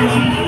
Qué.